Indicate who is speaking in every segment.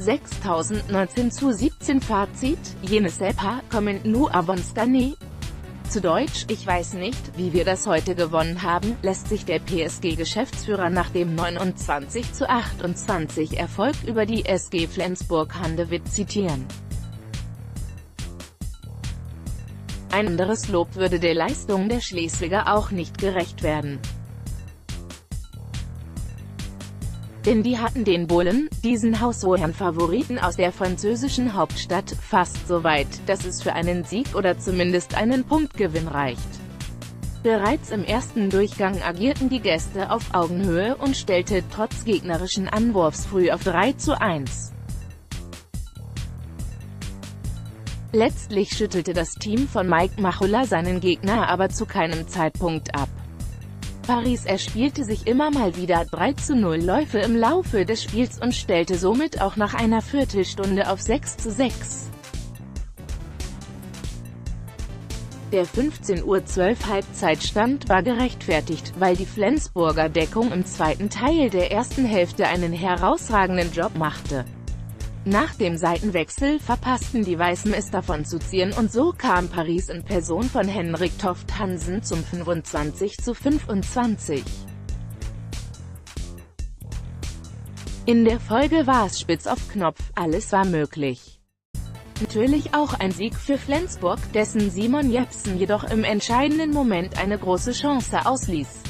Speaker 1: 6019 zu 17 Fazit, jenes Sepa, kommen nu avons Zu Deutsch, ich weiß nicht, wie wir das heute gewonnen haben, lässt sich der PSG-Geschäftsführer nach dem 29 zu 28 Erfolg über die SG Flensburg-Handewitt zitieren. Ein anderes Lob würde der Leistung der Schleswiger auch nicht gerecht werden. Denn die hatten den Bullen, diesen haushohen Favoriten aus der französischen Hauptstadt, fast so weit, dass es für einen Sieg oder zumindest einen Punktgewinn reicht. Bereits im ersten Durchgang agierten die Gäste auf Augenhöhe und stellte trotz gegnerischen Anwurfs früh auf 3 zu 1. Letztlich schüttelte das Team von Mike Machulla seinen Gegner aber zu keinem Zeitpunkt ab. Paris erspielte sich immer mal wieder 3 zu 0 Läufe im Laufe des Spiels und stellte somit auch nach einer Viertelstunde auf 6 zu 6. Der 15.12 Uhr Halbzeitstand war gerechtfertigt, weil die Flensburger Deckung im zweiten Teil der ersten Hälfte einen herausragenden Job machte. Nach dem Seitenwechsel verpassten die Weißen es davon zu ziehen und so kam Paris in Person von Henrik Toft Hansen zum 25 zu 25. In der Folge war es spitz auf Knopf, alles war möglich. Natürlich auch ein Sieg für Flensburg, dessen Simon Jepsen jedoch im entscheidenden Moment eine große Chance ausließ.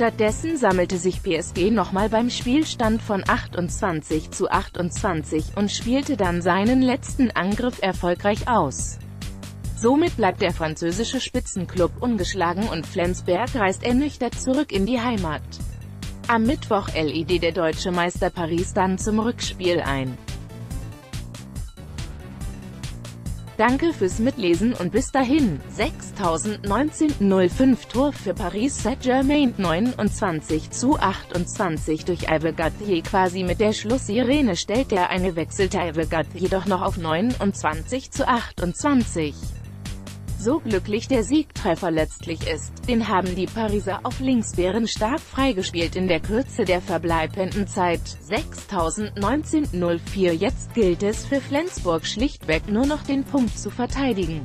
Speaker 1: Stattdessen sammelte sich PSG nochmal beim Spielstand von 28 zu 28 und spielte dann seinen letzten Angriff erfolgreich aus. Somit bleibt der französische Spitzenklub ungeschlagen und Flensberg reist ernüchtert zurück in die Heimat. Am Mittwoch LED der deutsche Meister Paris dann zum Rückspiel ein. Danke fürs Mitlesen und bis dahin, 6019 05 Tor für Paris Saint-Germain 29 zu 28 durch Alve Gattier quasi mit der Schlusssirene stellt der eine wechselte Alve jedoch noch auf 29 zu 28. So glücklich der Siegtreffer letztlich ist, den haben die Pariser auf Linksbeeren stark freigespielt in der Kürze der verbleibenden Zeit. 6019-04 Jetzt gilt es für Flensburg schlichtweg nur noch den Punkt zu verteidigen.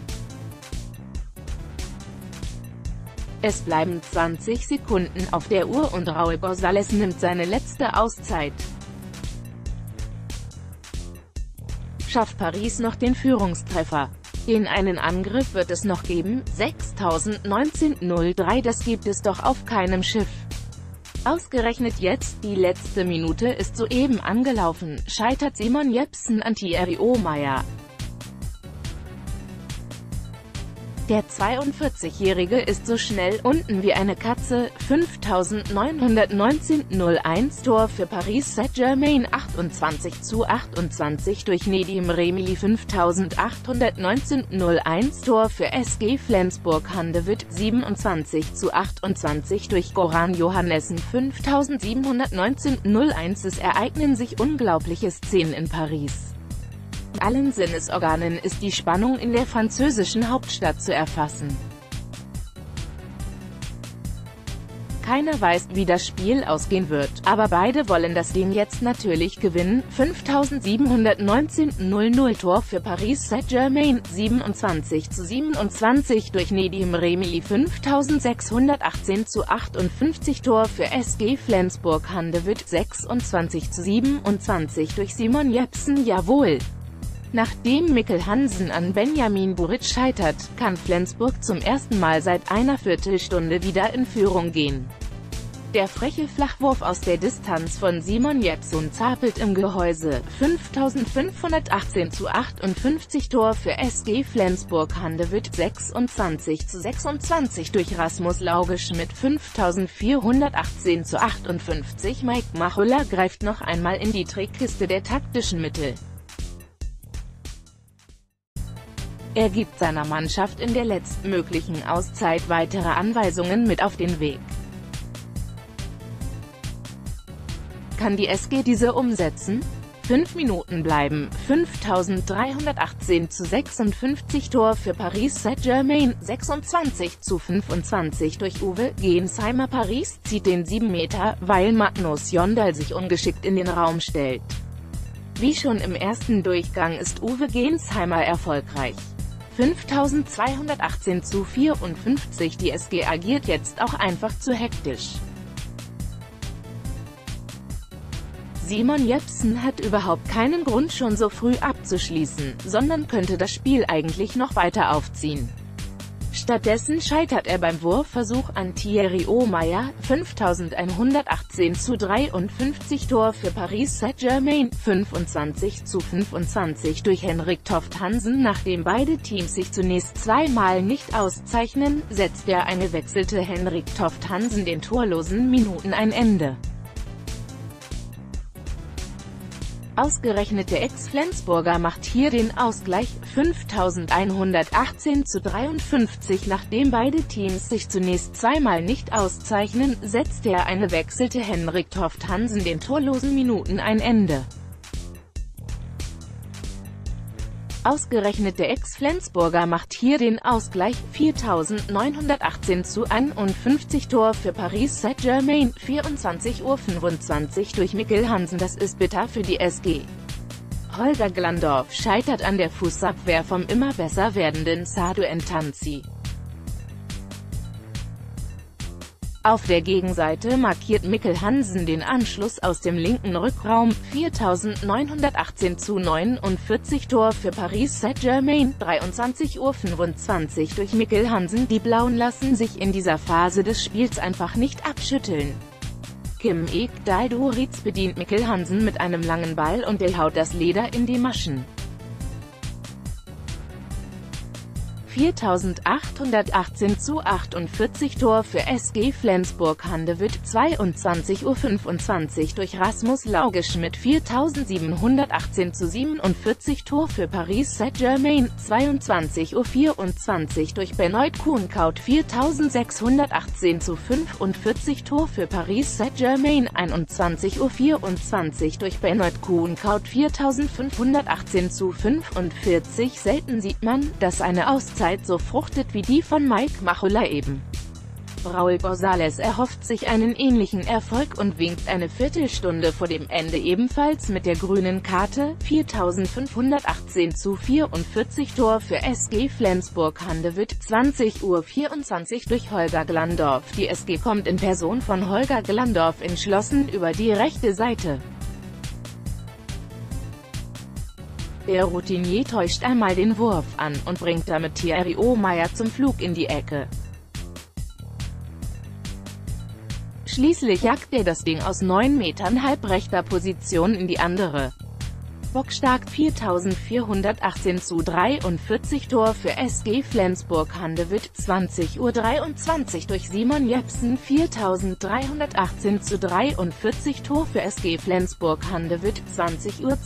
Speaker 1: Es bleiben 20 Sekunden auf der Uhr und Raul González nimmt seine letzte Auszeit. Schafft Paris noch den Führungstreffer? In einen Angriff wird es noch geben, 6019-03 das gibt es doch auf keinem Schiff. Ausgerechnet jetzt, die letzte Minute ist soeben angelaufen, scheitert Simon Jepsen an Thierry Omeyer. Der 42-Jährige ist so schnell unten wie eine Katze. 5919-01 Tor für Paris Saint-Germain. 28 zu 28 durch Nedim Remili 5819-01 Tor für SG Flensburg. Handewitt. 27 zu 28 durch Goran Johannessen. 5719-01 Es ereignen sich unglaubliche Szenen in Paris allen Sinnesorganen ist die Spannung in der französischen Hauptstadt zu erfassen. Keiner weiß, wie das Spiel ausgehen wird, aber beide wollen das Ding jetzt natürlich gewinnen. 5719-00 Tor für Paris Saint-Germain, 27 zu 27 durch Nedim Remili 5618 zu 58 Tor für SG Flensburg Handewitt, 26 zu 27 durch Simon Jepsen Jawohl! Nachdem Mikkel Hansen an Benjamin Buric scheitert, kann Flensburg zum ersten Mal seit einer Viertelstunde wieder in Führung gehen. Der freche Flachwurf aus der Distanz von Simon Jepson zapelt im Gehäuse. 5518 zu 58 Tor für SG Flensburg Handewitt 26 zu 26 durch Rasmus Laugisch mit 5418 zu 58 Mike Machulla greift noch einmal in die Trickkiste der taktischen Mittel. Er gibt seiner Mannschaft in der letztmöglichen Auszeit weitere Anweisungen mit auf den Weg. Kann die SG diese umsetzen? 5 Minuten bleiben, 5318 zu 56 Tor für Paris Saint-Germain, 26 zu 25 durch Uwe Gensheimer Paris zieht den 7 Meter, weil Magnus Jondal sich ungeschickt in den Raum stellt. Wie schon im ersten Durchgang ist Uwe Gensheimer erfolgreich. 5218 zu 54 Die SG agiert jetzt auch einfach zu hektisch. Simon Jepsen hat überhaupt keinen Grund schon so früh abzuschließen, sondern könnte das Spiel eigentlich noch weiter aufziehen. Stattdessen scheitert er beim Wurfversuch an Thierry Omeyer, 5118 zu 53 Tor für Paris Saint-Germain, 25 zu 25 durch Henrik Toft Hansen Nachdem beide Teams sich zunächst zweimal nicht auszeichnen, setzt der eine wechselte Henrik Toft Hansen den torlosen Minuten ein Ende. Ausgerechnet der Ex-Flensburger macht hier den Ausgleich, 5118 zu 53 Nachdem beide Teams sich zunächst zweimal nicht auszeichnen, setzt der eine wechselte Henrik Toft Hansen den torlosen Minuten ein Ende. Ausgerechnet der Ex-Flensburger macht hier den Ausgleich, 4918 zu 51 Tor für Paris Saint-Germain, 24.25 Uhr durch Mikkel Hansen Das ist bitter für die SG. Holger Glandorf scheitert an der Fußabwehr vom immer besser werdenden Sadu Entanzi. Auf der Gegenseite markiert Mikkel Hansen den Anschluss aus dem linken Rückraum, 4918 zu 49 Tor für Paris Saint-Germain, 23.25 Uhr durch Mikkel Hansen. Die Blauen lassen sich in dieser Phase des Spiels einfach nicht abschütteln. Kim Ek-Daidoritz bedient Mikkel Hansen mit einem langen Ball und der haut das Leder in die Maschen. 4818 zu 48 Tor für SG Flensburg-Handewitt, 22.25 Uhr durch Rasmus Laugisch mit 4718 zu 47 Tor für Paris Saint-Germain, 22.24 Uhr durch Benoit Kuhnkaut 4618 zu 45 Tor für Paris Saint-Germain, 21.24 Uhr durch Benoit Kuhnkaut 4518 zu 45 Selten sieht man, dass eine Auszeit Zeit so fruchtet wie die von Mike Machulla eben. Raul González erhofft sich einen ähnlichen Erfolg und winkt eine Viertelstunde vor dem Ende ebenfalls mit der grünen Karte, 4518 zu 44 Tor für SG Flensburg-Handewitt, 20.24 Uhr durch Holger Glandorf. Die SG kommt in Person von Holger Glandorf entschlossen über die rechte Seite. Der Routinier täuscht einmal den Wurf an und bringt damit Thierry Omeyer zum Flug in die Ecke. Schließlich jagt er das Ding aus 9 Metern halbrechter Position in die andere. Bockstark 4418 zu 43 Tor für SG Flensburg-Handewitt, 20.23 Uhr durch Simon Jepsen 4318 zu 43 Tor für SG Flensburg-Handewitt, 20.22 Uhr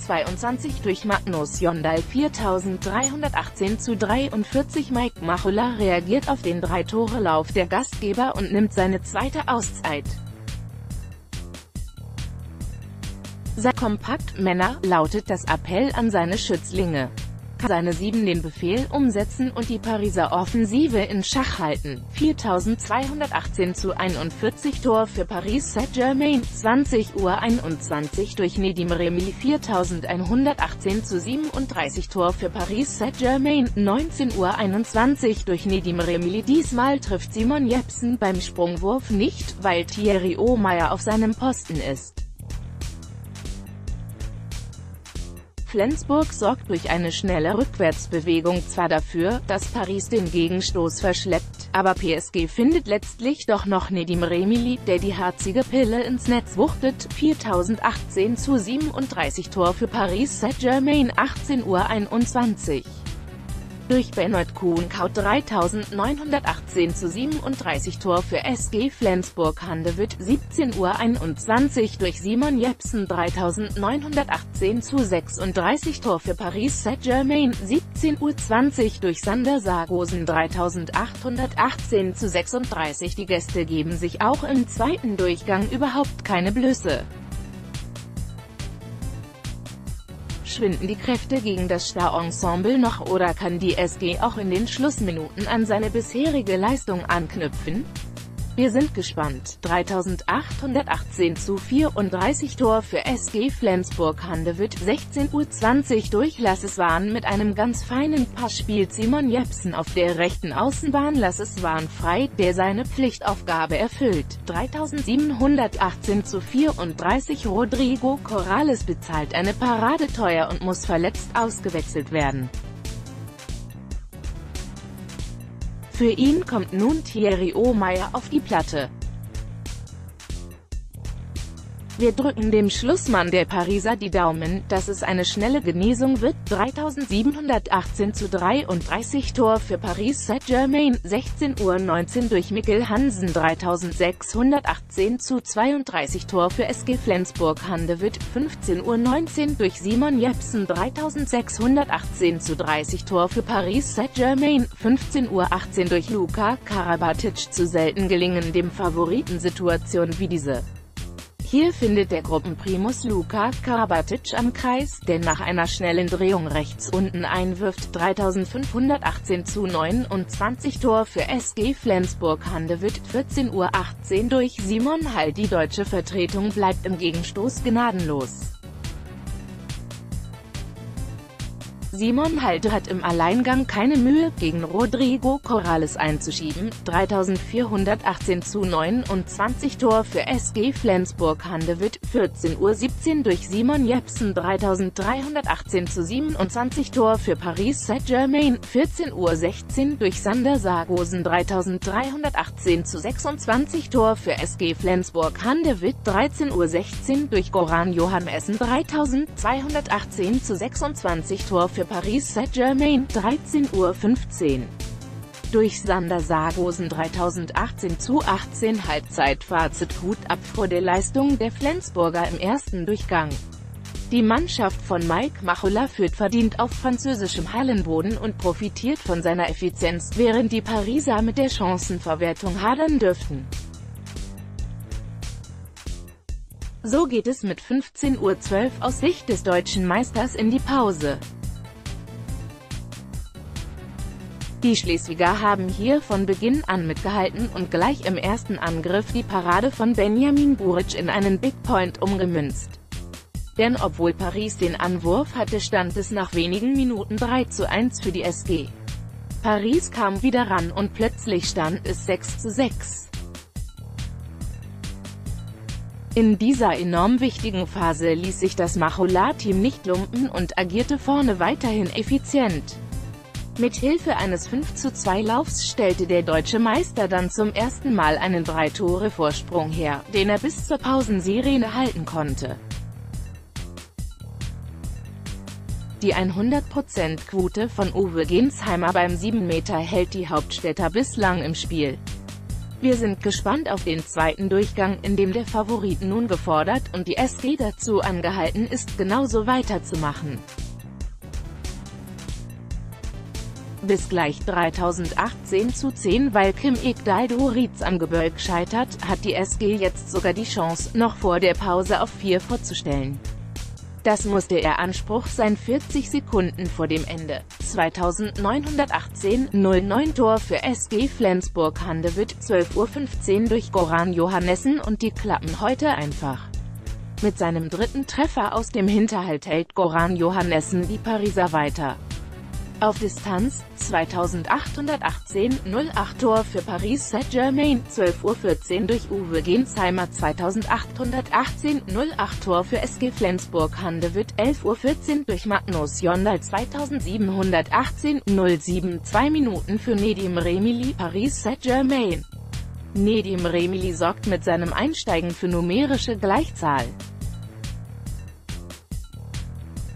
Speaker 1: durch Magnus Jondal 4318 zu 43 Mike Machulla reagiert auf den Drei-Tore-Lauf der Gastgeber und nimmt seine zweite Auszeit. Sei kompakt, Männer, lautet das Appell an seine Schützlinge. Seine Sieben den Befehl umsetzen und die Pariser Offensive in Schach halten. 4218 zu 41 Tor für Paris Saint-Germain, 20 Uhr 21 durch Nedim Remy 4118 zu 37 Tor für Paris Saint-Germain, 19 Uhr 21 durch Nedim Remy. Diesmal trifft Simon Jepsen beim Sprungwurf nicht, weil Thierry Omeyer auf seinem Posten ist. Flensburg sorgt durch eine schnelle Rückwärtsbewegung zwar dafür, dass Paris den Gegenstoß verschleppt, aber PSG findet letztlich doch noch Nedim Remili, der die harzige Pille ins Netz wuchtet, 4018 zu 37 Tor für Paris Saint-Germain, 18 Uhr 21 durch Benoit Kuhnkaut 3918 zu 37 Tor für SG Flensburg-Handewitt 17 Uhr 21 durch Simon Jepsen 3918 zu 36 Tor für Paris Saint-Germain. 17 Uhr 20 durch Sander Sargosen 3818 zu 36 Die Gäste geben sich auch im zweiten Durchgang überhaupt keine Blöße. Schwinden die Kräfte gegen das Star-Ensemble noch oder kann die SG auch in den Schlussminuten an seine bisherige Leistung anknüpfen? Wir sind gespannt. 3818 zu 34 Tor für SG Flensburg-Handewitt, 16.20 Uhr durch Lasseswahn mit einem ganz feinen Pass spielt Simon Jepsen auf der rechten Außenbahn Lasseswahn frei, der seine Pflichtaufgabe erfüllt. 3718 zu 34 Rodrigo Corrales bezahlt eine Parade teuer und muss verletzt ausgewechselt werden. Für ihn kommt nun Thierry Omeyer auf die Platte. Wir drücken dem Schlussmann der Pariser die Daumen, dass es eine schnelle Genesung wird. 3718 zu 33 Tor für Paris Saint-Germain, 16.19 Uhr durch Mikkel Hansen 3618 zu 32 Tor für SG Flensburg Handewitt, 15.19 Uhr durch Simon Jepsen 3618 zu 30 Tor für Paris Saint-Germain, 15.18 Uhr durch Luka Karabatic zu selten gelingen dem Favoriten Situationen wie diese. Hier findet der Gruppenprimus Luka Karabatic am Kreis, der nach einer schnellen Drehung rechts unten einwirft. 3518 zu 29 Tor für SG Flensburg-Handewitt 14.18 Uhr durch Simon Hall. Die deutsche Vertretung bleibt im Gegenstoß gnadenlos. Simon Halte hat im Alleingang keine Mühe, gegen Rodrigo Corrales einzuschieben, 3418 zu 29 Tor für SG Flensburg-Handewitt, 14.17 Uhr durch Simon Jepsen. 3318 zu 27 Tor für Paris Saint-Germain, 14.16 Uhr durch Sander Sargosen. 3318 zu 26 Tor für SG Flensburg-Handewitt, 13.16 Uhr durch Goran Johannessen 3218 zu 26 Tor für Paris Saint-Germain, 13.15 Uhr. Durch Sander Sargosen 3018 zu 18 Halbzeitfazit Hut ab vor der Leistung der Flensburger im ersten Durchgang. Die Mannschaft von Mike Machola führt verdient auf französischem Hallenboden und profitiert von seiner Effizienz, während die Pariser mit der Chancenverwertung hadern dürften. So geht es mit 15.12 Uhr aus Sicht des deutschen Meisters in die Pause. Die Schleswiger haben hier von Beginn an mitgehalten und gleich im ersten Angriff die Parade von Benjamin Buric in einen Big Point umgemünzt. Denn obwohl Paris den Anwurf hatte stand es nach wenigen Minuten 3 zu 1 für die SG. Paris kam wieder ran und plötzlich stand es 6 zu 6. In dieser enorm wichtigen Phase ließ sich das Machola-Team nicht lumpen und agierte vorne weiterhin effizient. Mit Hilfe eines 52 Laufs stellte der deutsche Meister dann zum ersten Mal einen Drei-Tore-Vorsprung her, den er bis zur Pausensirene halten konnte. Die 100%-Quote von Uwe Gensheimer beim 7 Meter hält die Hauptstädter bislang im Spiel. Wir sind gespannt auf den zweiten Durchgang, in dem der Favorit nun gefordert und die SG dazu angehalten ist, genauso weiterzumachen. Bis gleich 3018 zu 10 Weil Kim Ekdal-Doritz am Gebölk scheitert, hat die SG jetzt sogar die Chance, noch vor der Pause auf 4 vorzustellen. Das musste ihr Anspruch sein 40 Sekunden vor dem Ende. 2918 09 Tor für SG Flensburg-Handewitt, 12.15 Uhr durch Goran Johannessen und die klappen heute einfach. Mit seinem dritten Treffer aus dem Hinterhalt hält Goran Johannessen die Pariser weiter. Auf Distanz, 2818, 08 Tor für Paris Saint-Germain, 12.14 Uhr durch Uwe Gensheimer 2818, 08 Tor für SG Flensburg-Handewitt, 11.14 Uhr durch Magnus Jondal 2718, 07 2 Minuten für Nedim Remili Paris Saint-Germain. Nedim Remili sorgt mit seinem Einsteigen für numerische Gleichzahl.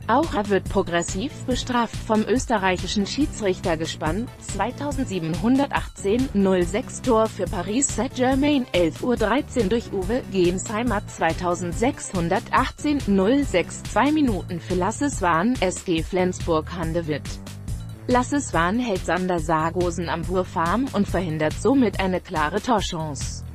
Speaker 1: Auch er wird progressiv bestraft vom österreichischen Schiedsrichtergespann. 2718 06 Tor für Paris Saint-Germain, 11.13 Uhr durch Uwe Gensheimer 2618 06 2 Minuten für Lasses Wahn, SG Flensburg-Handewitt. Lasses Wahn hält Sander Sargosen am Wurfarm und verhindert somit eine klare Torchance.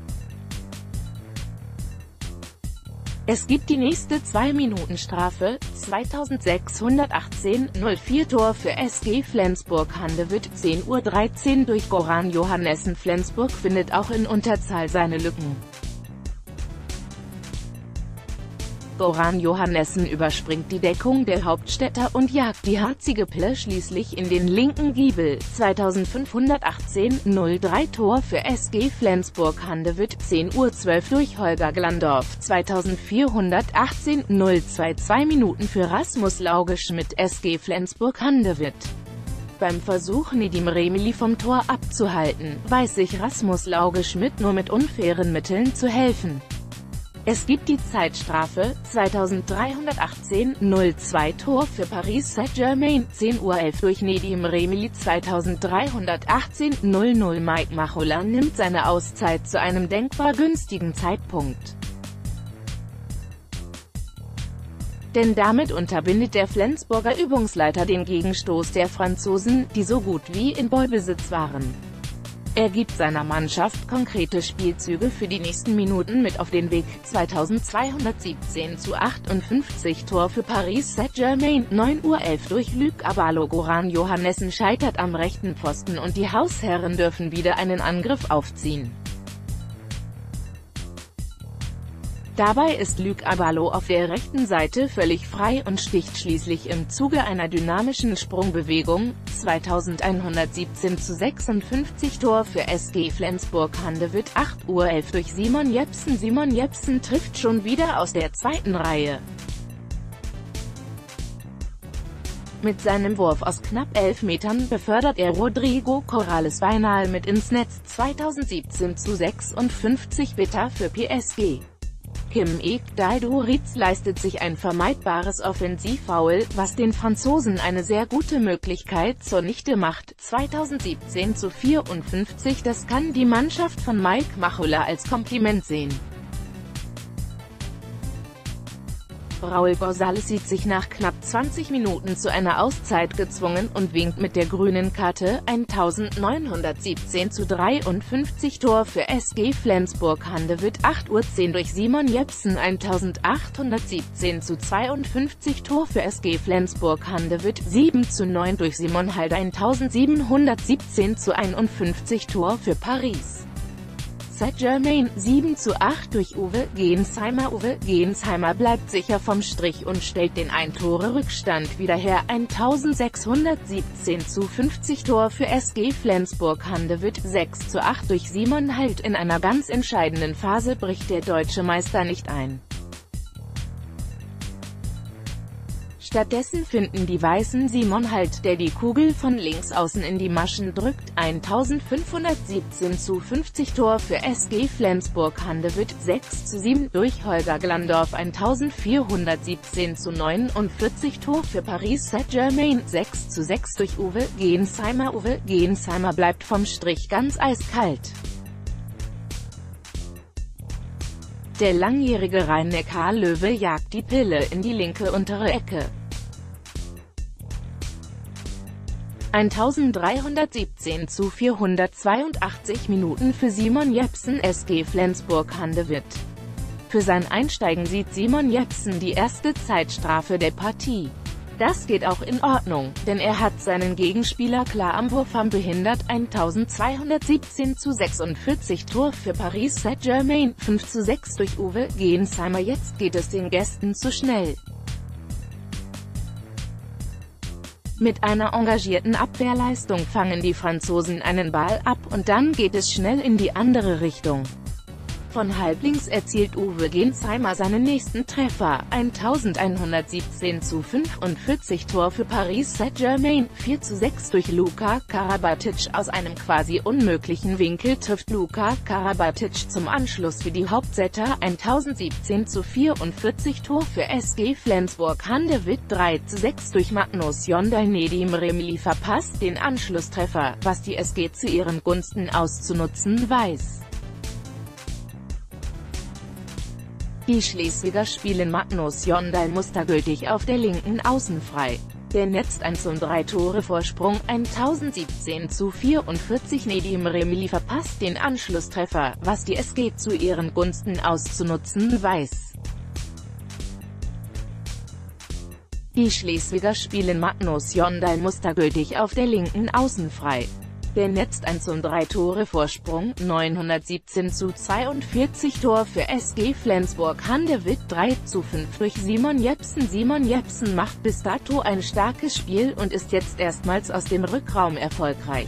Speaker 1: Es gibt die nächste 2-Minuten-Strafe, 2618, 04 Tor für SG Flensburg-Handewitt, 10.13 Uhr durch Goran Johannessen Flensburg findet auch in Unterzahl seine Lücken. Goran Johannessen überspringt die Deckung der Hauptstädter und jagt die harzige Pille schließlich in den linken Giebel. 2518 03 Tor für SG Flensburg-Handewitt, 10.12 Uhr durch Holger Glandorf. 2418 02 2 Minuten für Rasmus Laugeschmidt SG Flensburg-Handewitt. Beim Versuch Nedim Remili vom Tor abzuhalten, weiß sich Rasmus Laugeschmidt nur mit unfairen Mitteln zu helfen. Es gibt die Zeitstrafe, 2318, 02 Tor für Paris Saint-Germain, 10.11 Uhr durch Nedim Remili 2318, 00 Mike Machola nimmt seine Auszeit zu einem denkbar günstigen Zeitpunkt. Denn damit unterbindet der Flensburger Übungsleiter den Gegenstoß der Franzosen, die so gut wie in Ballbesitz waren. Er gibt seiner Mannschaft konkrete Spielzüge für die nächsten Minuten mit auf den Weg. 2217 zu 58 Tor für Paris Saint-Germain, 9.11 Uhr durch Luc Abalo Goran Johannessen scheitert am rechten Pfosten und die Hausherren dürfen wieder einen Angriff aufziehen. Dabei ist Luc Abalo auf der rechten Seite völlig frei und sticht schließlich im Zuge einer dynamischen Sprungbewegung, 2117 zu 56 Tor für SG Flensburg-Handewitt, 8.11 Uhr durch Simon Jepsen Simon Jepsen trifft schon wieder aus der zweiten Reihe. Mit seinem Wurf aus knapp 11 Metern befördert er Rodrigo Corrales beinahe mit ins Netz 2017 zu 56 Bitter für PSG. Kim Ek-Daido-Ritz leistet sich ein vermeidbares Offensivfoul, was den Franzosen eine sehr gute Möglichkeit zur Nichte macht. 2017 zu 54 Das kann die Mannschaft von Mike Machulla als Kompliment sehen. Raul González sieht sich nach knapp 20 Minuten zu einer Auszeit gezwungen und winkt mit der grünen Karte, 1917 zu 53 Tor für SG Flensburg-Handewitt, 8.10 Uhr durch Simon Jepsen 1817 zu 52 Tor für SG Flensburg-Handewitt, 7 zu 9 durch Simon Halde 1717 zu 51 Tor für Paris. Saint-Germain 7 zu 8 durch Uwe Gensheimer. Uwe Gensheimer bleibt sicher vom Strich und stellt den Ein-Tore-Rückstand wieder her. 1617 zu 50 Tor für SG Flensburg-Handewitt 6 zu 8 durch Simon Halt. In einer ganz entscheidenden Phase bricht der deutsche Meister nicht ein. Stattdessen finden die Weißen Simon Halt, der die Kugel von links außen in die Maschen drückt, 1517 zu 50 Tor für SG Flensburg-Handewitt, 6 zu 7 durch Holger Glandorf 1417 zu 49 Tor für Paris Saint-Germain, 6 zu 6 durch Uwe Gensheimer Uwe Gensheimer bleibt vom Strich ganz eiskalt. Der langjährige Rhein-Neckar-Löwe jagt die Pille in die linke untere Ecke. 1317 zu 482 Minuten für Simon Jepsen SG Flensburg-Handewitt. Für sein Einsteigen sieht Simon Jepsen die erste Zeitstrafe der Partie. Das geht auch in Ordnung, denn er hat seinen Gegenspieler klar am Wurfarm behindert 1217 zu 46 Tor für Paris Saint-Germain, 5 zu 6 durch Uwe Gensheimer Jetzt geht es den Gästen zu schnell. Mit einer engagierten Abwehrleistung fangen die Franzosen einen Ball ab und dann geht es schnell in die andere Richtung. Von halblinks erzielt Uwe Gensheimer seinen nächsten Treffer, 1117 zu 45 Tor für Paris Saint-Germain, 4 zu 6 durch Luka Karabatic. Aus einem quasi unmöglichen Winkel trifft Luka Karabatic zum Anschluss für die Hauptsetter, 1017 zu 44 Tor für SG Flensburg. Handewitt 3 zu 6 durch Magnus Jondal Nedim Remili verpasst den Anschlusstreffer, was die SG zu ihren Gunsten auszunutzen weiß. Die Schleswiger spielen Magnus Jondal mustergültig auf der linken Außen frei. Der netzt 1 und 3 Tore Vorsprung 1017 zu 44 Nedim Remili verpasst den Anschlusstreffer, was die SG zu ihren Gunsten auszunutzen weiß. Die Schleswiger spielen Magnus Jondal mustergültig auf der linken Außen frei. Der netzt ein zum 3 Tore Vorsprung, 917 zu 42 Tor für SG Flensburg Handewitt 3 zu 5 durch Simon Jepsen. Simon Jepsen macht bis dato ein starkes Spiel und ist jetzt erstmals aus dem Rückraum erfolgreich.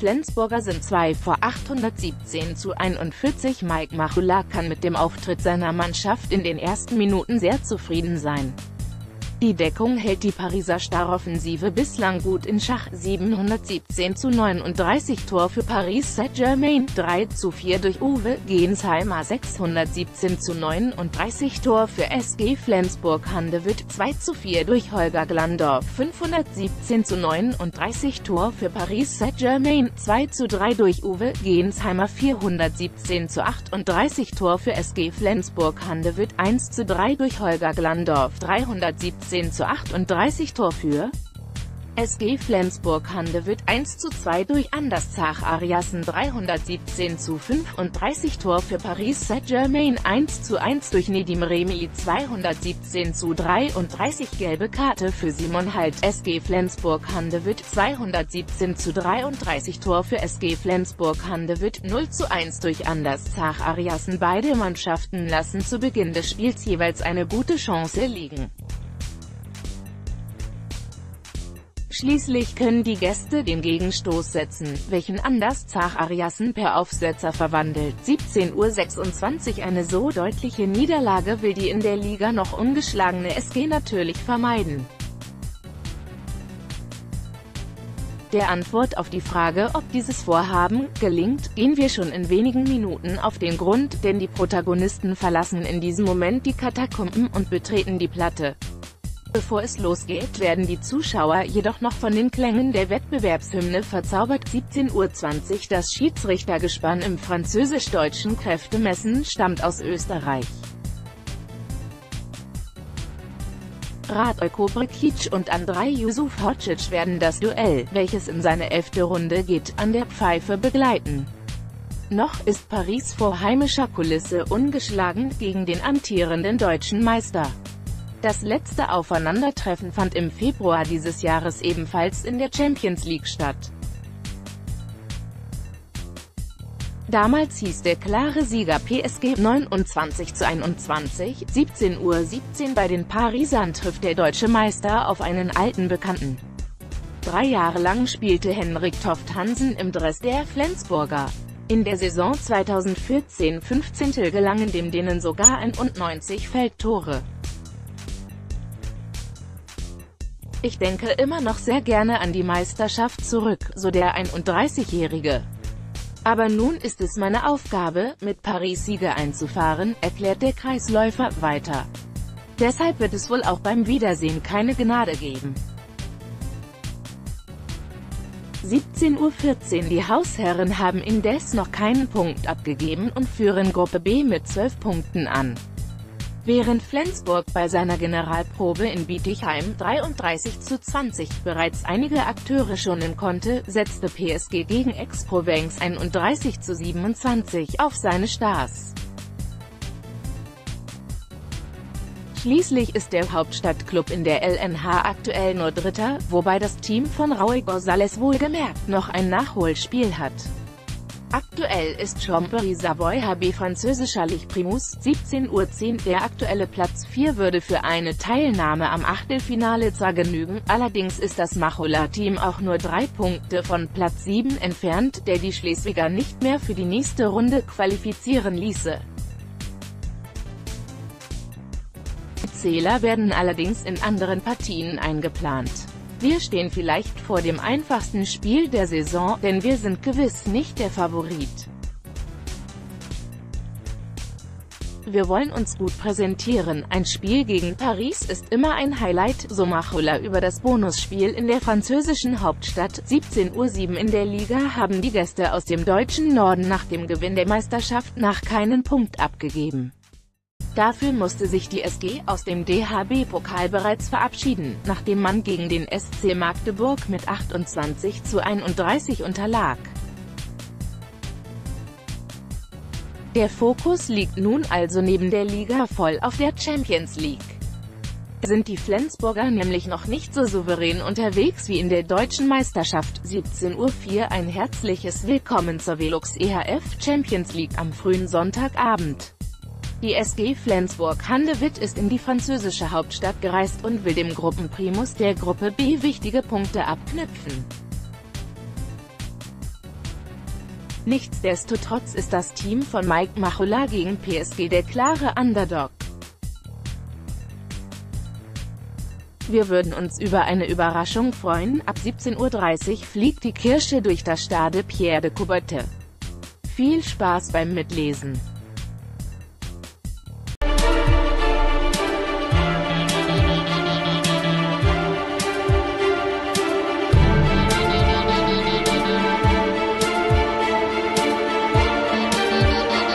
Speaker 1: Flensburger sind 2 vor 817 zu 41 Mike Machula kann mit dem Auftritt seiner Mannschaft in den ersten Minuten sehr zufrieden sein. Die Deckung hält die Pariser Staroffensive bislang gut in Schach, 717 zu 39 Tor für Paris Saint-Germain, 3 zu 4 durch Uwe Gensheimer. 617 zu 39 Tor für SG Flensburg. Handewitt, 2 zu 4 durch Holger Glandorf. 517 zu 39 Tor für Paris Saint-Germain, 2 zu 3 durch Uwe Gensheimer. 417 zu 38 Tor für SG Flensburg. Handewitt, 1 zu 3 durch Holger Glandorf. 317 18 zu 38 Tor für SG Flensburg-Handewitt 1 zu 2 durch Anders Zach Ariassen 317 zu 35 Tor für Paris Saint-Germain 1 zu 1 durch Nedim Remy 217 zu 33 gelbe Karte für Simon Halt. SG Flensburg-Handewitt 217 zu 33 Tor für SG Flensburg-Handewitt 0 zu 1 durch Anders Zach Ariassen Beide Mannschaften lassen zu Beginn des Spiels jeweils eine gute Chance liegen. Schließlich können die Gäste den Gegenstoß setzen, welchen Anders Zachariassen per Aufsetzer verwandelt. 17.26 Uhr Eine so deutliche Niederlage will die in der Liga noch ungeschlagene SG natürlich vermeiden. Der Antwort auf die Frage, ob dieses Vorhaben gelingt, gehen wir schon in wenigen Minuten auf den Grund, denn die Protagonisten verlassen in diesem Moment die Katakomben und betreten die Platte. Bevor es losgeht, werden die Zuschauer jedoch noch von den Klängen der Wettbewerbshymne verzaubert. 17.20 Uhr Das Schiedsrichtergespann im französisch-deutschen Kräftemessen stammt aus Österreich. Radoj Kobrikic und Andrei Yusuf Hocic werden das Duell, welches in seine elfte Runde geht, an der Pfeife begleiten. Noch ist Paris vor heimischer Kulisse ungeschlagen gegen den amtierenden deutschen Meister. Das letzte Aufeinandertreffen fand im Februar dieses Jahres ebenfalls in der Champions League statt. Damals hieß der klare Sieger PSG 29 zu 21, 17.17 Uhr 17 bei den Parisern trifft der deutsche Meister auf einen alten Bekannten. Drei Jahre lang spielte Henrik Toft Hansen im Dress der Flensburger. In der Saison 2014-15 gelangen dem Dänen sogar 91 Feldtore. Ich denke immer noch sehr gerne an die Meisterschaft zurück, so der 31-Jährige. Aber nun ist es meine Aufgabe, mit Paris Siege einzufahren, erklärt der Kreisläufer weiter. Deshalb wird es wohl auch beim Wiedersehen keine Gnade geben. 17.14 Uhr Die Hausherren haben indes noch keinen Punkt abgegeben und führen Gruppe B mit 12 Punkten an. Während Flensburg bei seiner Generalprobe in Bietigheim 33 zu 20 bereits einige Akteure schonen konnte, setzte PSG gegen Ex-Provence 31 zu 27 auf seine Stars. Schließlich ist der Hauptstadtklub in der LNH aktuell nur Dritter, wobei das Team von Raúl González wohlgemerkt noch ein Nachholspiel hat. Aktuell ist Chambéry Savoy HB französischer Ligue Primus, 17.10 Uhr. Der aktuelle Platz 4 würde für eine Teilnahme am Achtelfinale zwar genügen, allerdings ist das Machola-Team auch nur drei Punkte von Platz 7 entfernt, der die Schleswiger nicht mehr für die nächste Runde qualifizieren ließe. Zähler werden allerdings in anderen Partien eingeplant. Wir stehen vielleicht vor dem einfachsten Spiel der Saison, denn wir sind gewiss nicht der Favorit. Wir wollen uns gut präsentieren. Ein Spiel gegen Paris ist immer ein Highlight, so Machulla über das Bonusspiel in der französischen Hauptstadt. 17.07 Uhr in der Liga haben die Gäste aus dem deutschen Norden nach dem Gewinn der Meisterschaft nach keinen Punkt abgegeben. Dafür musste sich die SG aus dem DHB-Pokal bereits verabschieden, nachdem man gegen den SC Magdeburg mit 28 zu 31 unterlag. Der Fokus liegt nun also neben der Liga voll auf der Champions League. Sind die Flensburger nämlich noch nicht so souverän unterwegs wie in der deutschen Meisterschaft. 17.04 Uhr ein herzliches Willkommen zur Velux EHF Champions League am frühen Sonntagabend. Die SG Flensburg-Handewitt ist in die französische Hauptstadt gereist und will dem Gruppenprimus der Gruppe B wichtige Punkte abknüpfen. Nichtsdestotrotz ist das Team von Mike Machulla gegen PSG der klare Underdog. Wir würden uns über eine Überraschung freuen. Ab 17.30 Uhr fliegt die Kirsche durch das Stade Pierre de Coubertin. Viel Spaß beim Mitlesen.